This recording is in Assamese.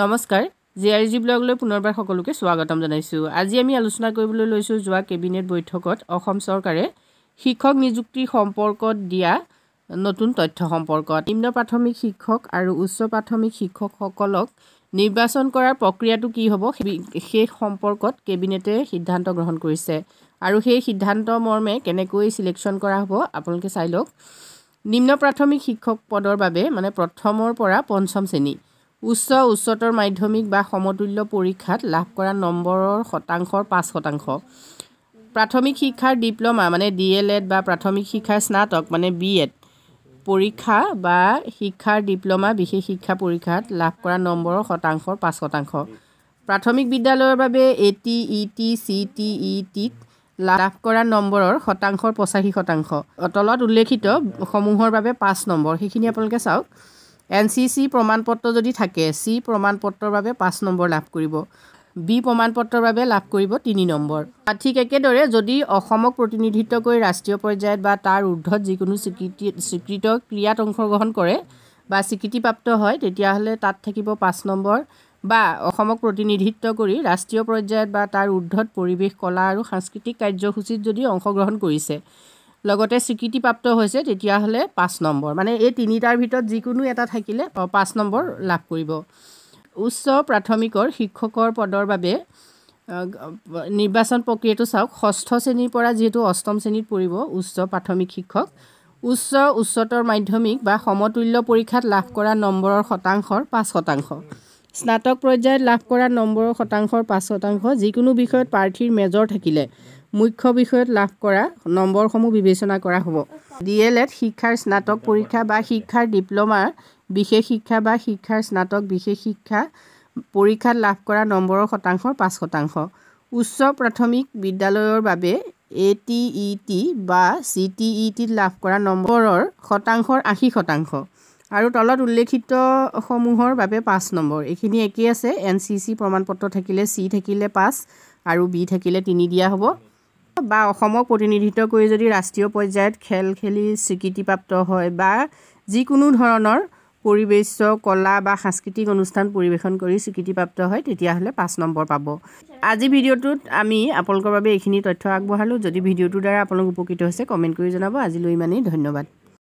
নমস্কাৰ জি আৰ জি ব্লগলৈ পুনৰবাৰ সকলোকে স্বাগতম জনাইছোঁ। আজি আমি আলোচনা কৰিবলৈ লৈছোঁ যোৱা কেবিনেট বৈঠকত অসম চৰকাৰে শিক্ষক নিযুক্তিৰ সম্পৰ্কত দিয়া নতুন তথ্য সম্পৰ্কত। নিম্ন প্ৰাথমিক শিক্ষক আৰু উচ্চ প্ৰাথমিক শিক্ষকসকলক নিৰ্বাচন কৰাৰ প্ৰক্ৰিয়াটো কি হ'ব সেই সম্পৰ্কত কেবিনেটে সিদ্ধান্ত গ্ৰহণ কৰিছে। আৰু সেই সিদ্ধান্ত মৰ্মে কেনেকৈ চিলেকশ্যন কৰা হ'ব আপোনালোকে চাই লওক। নিম্ন প্ৰাথমিক শিক্ষক পদৰ বাবে মানে প্ৰথমৰ পৰা পঞ্চম শ্ৰেণী। উচ্চ উচ্চতৰ মাধ্যমিক বা সমতুল্য পৰীক্ষাত লাভ কৰা নম্বৰৰ শতাংশৰ পাঁচ শতাংশ। প্ৰাথমিক শিক্ষাৰ ডিপ্ল'মা মানে ডি এল এড বা প্ৰাথমিক শিক্ষাৰ স্নাতক মানে বি এড পৰীক্ষা বা শিক্ষাৰ ডিপ্ল'মা বিশেষ শিক্ষা পৰীক্ষাত লাভ কৰা নম্বৰৰ শতাংশৰ পাঁচ শতাংশ। প্ৰাথমিক বিদ্যালয়ৰ বাবে A T E T C T E টিত লাভ কৰা নম্বৰৰ শতাংশৰ পঁচাশী শতাংশ। তলত উল্লেখিত সমূহৰ বাবে পাঁচ নম্বৰ। সেইখিনি আপোনালোকে চাওক। এন চি চি প্ৰমাণপত্ৰ যদি থাকে চি প্ৰমাণপত্ৰৰ বাবে পাঁচ নম্বৰ লাভ কৰিব। বি প্ৰমাণপত্ৰৰ বাবে লাভ কৰিব তিনি নম্বৰ। ঠিক একেদৰে যদি অসমক প্ৰতিনিধিত্ব কৰি ৰাষ্ট্ৰীয় পৰ্যায়ত বা তাৰ ঊৰ্ধত যিকোনো স্বীকৃতি স্বীকৃত ক্ৰিয়াত অংশগ্ৰহণ কৰে বা স্বীকৃতিপ্ৰাপ্ত হয় তেতিয়াহ'লে তাত থাকিব পাঁচ নম্বৰ। বা অসমক প্ৰতিনিধিত্ব কৰি ৰাষ্ট্ৰীয় পৰ্যায়ত বা তাৰ ঊৰ্ধত পৰিৱেশ কলা আৰু সাংস্কৃতিক কাৰ্যসূচীত যদি অংশগ্ৰহণ কৰিছে লগতে স্বীকৃতিপ্ৰাপ্ত হৈছে তেতিয়াহ'লে পাঁচ নম্বৰ। মানে এই তিনিটাৰ ভিতৰত যিকোনো এটা থাকিলে পাঁচ নম্বৰ লাভ কৰিব। উচ্চ প্ৰাথমিকৰ শিক্ষকৰ পদৰ বাবে নিৰ্বাচন প্ৰক্ৰিয়াটো চাওক ষষ্ঠ শ্ৰেণীৰ পৰা যিহেতু অষ্টম শ্ৰেণীত পৰিব উচ্চ প্ৰাথমিক শিক্ষক উচ্চ উচ্চতৰ মাধ্যমিক বা সমতুল্য পৰীক্ষাত লাভ কৰা নম্বৰৰ শতাংশৰ পাঁচ শতাংশ। স্নাতক পৰ্যায়ত লাভ কৰা নম্বৰৰ শতাংশৰ পাঁচ শতাংশ যিকোনো বিষয়ত প্ৰাৰ্থীৰ মেজৰ থাকিলে। মুখ্য বিষয়ত লাভ কৰা নম্বৰসমূহ বিবেচনা কৰা হ'ব। ডি এল এড শিক্ষাৰ স্নাতক পৰীক্ষা বা শিক্ষাৰ ডিপ্ল'মা বিশেষ শিক্ষা বা শিক্ষাৰ স্নাতক বিশেষ শিক্ষা পৰীক্ষাত লাভ কৰা নম্বৰৰ শতাংশৰ পাঁচ শতাংশ। উচ্চ প্ৰাথমিক বিদ্যালয়ৰ বাবে এ টি ই টি বা চি টি ই টিত লাভ কৰা নম্বৰৰ শতাংশৰ আশী শতাংশ। আৰু তলত উল্লেখিতসমূহৰ বাবে পাঁচ নম্বৰ। এইখিনি একেই আছে। এন চি চি প্ৰমাণপত্ৰ থাকিলে চি থাকিলে পাঁচ আৰু বি থাকিলে তিনি দিয়া হ'ব। বা অসমক প্ৰতিনিধিত্ব কৰি যদি ৰাষ্ট্ৰীয় পৰ্যায়ত খেল খেলি স্বীকৃতিপ্ৰাপ্ত হয় বা যিকোনো ধৰণৰ পৰিৱেশ কলা বা সাংস্কৃতিক অনুষ্ঠান পৰিৱেশন কৰি স্বীকৃতিপ্ৰাপ্ত হয় তেতিয়াহ'লে পাঁচ নম্বৰ পাব। আজি ভিডিঅ'টোত আমি আপোনালোকৰ বাবে এইখিনি তথ্য আগবঢ়ালোঁ। যদি ভিডিঅ'টোৰ দ্বাৰা আপোনালোক উপকৃত হৈছে কমেণ্ট কৰি জনাব। আজিলৈ ইমানেই। ধন্যবাদ।